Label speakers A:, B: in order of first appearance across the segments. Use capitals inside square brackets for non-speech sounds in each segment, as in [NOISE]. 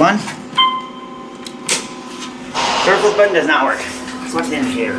A: one. Circle button does not work. So what's the indicator?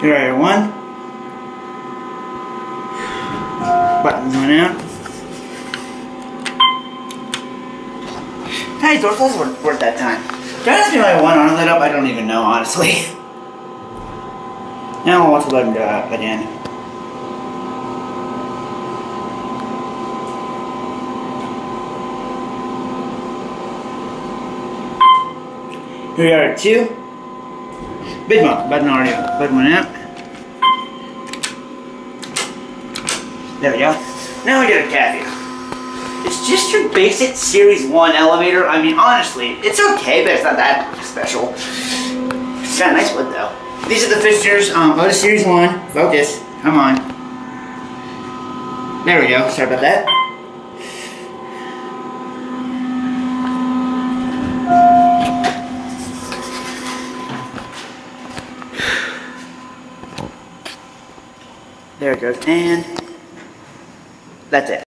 A: Here are one. Buttons went out. Door closed worked, worked that time. Did I just do my one arm lit up? I don't even know, honestly. [LAUGHS] Now I'll watch the button go out again. Here we are at two. Big bump, button already button went out. There we go. Now we get a here. It's just your basic Series 1 elevator. I mean, honestly, it's okay, but it's not that special. It's got a nice wood, though. These are the fixtures. Um, Otis Series 1. Focus. Come on. There we go. Sorry about that. There it goes. And that's it.